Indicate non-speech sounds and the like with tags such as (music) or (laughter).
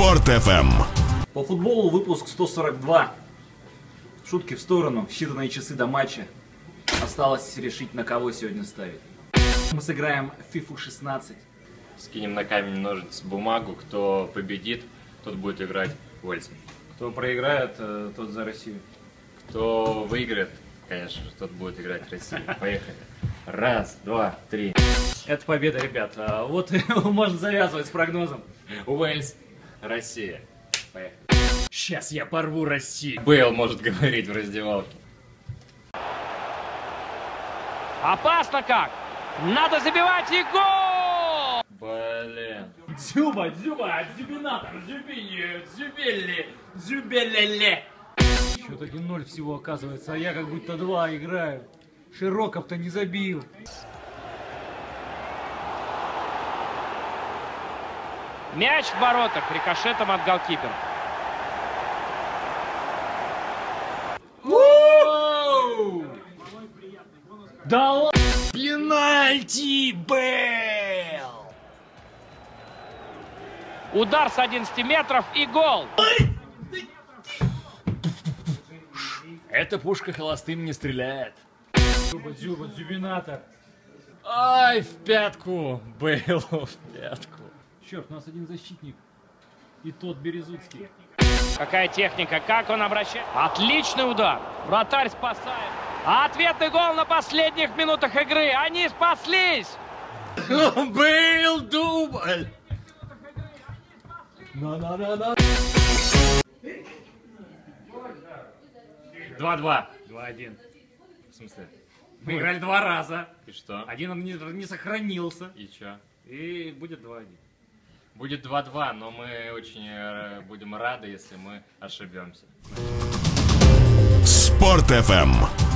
Спорт FM. По футболу выпуск 142. Шутки в сторону, считанные часы до матча. Осталось решить, на кого сегодня ставить. Мы сыграем в FIFA 16. Скинем на камень, ножницы, бумагу. Кто победит, тот будет играть Уэльсом. Кто проиграет, э, тот за Россию. Кто выиграет, конечно же, тот будет играть Россию. Поехали. Раз, два, три. Это победа, ребят. Вот (laughs) можно завязывать с прогнозом. Уэльс, Россия. Поехали. Сейчас я порву Россию. Бейл может (laughs) говорить в раздевалке. Опасно как! Надо забивать и гол! Блин. Дзюба, дзюба, дзюбинатор, дзюбини, дзюбелли, дзюбелеле. Счет 1-0 всего оказывается, а я как будто два играю. Широков-то не забил. Мяч в воротах, рикошетом от голкипера. Да ладно! Пенальти, Бэл! Удар с 11 метров и гол! Эта пушка холостым не стреляет. Дзюба, дзюба, дзюбинатор. Ай, в пятку! Бейлу в пятку. Черт, у нас один защитник. И тот Березуцкий. Какая техника, как он обращает. Отличный удар. Вратарь спасает. Ответный гол на последних минутах игры. Они спаслись. (laughs) Бейл дубль! На-на-на-на. 2-2. 2-1. В смысле? Мы играли два раза. И что? Один он не, не сохранился. И чё? И будет 2-1. Будет 2-2, но мы очень э, будем рады, если мы ошибемся. Спорт FM.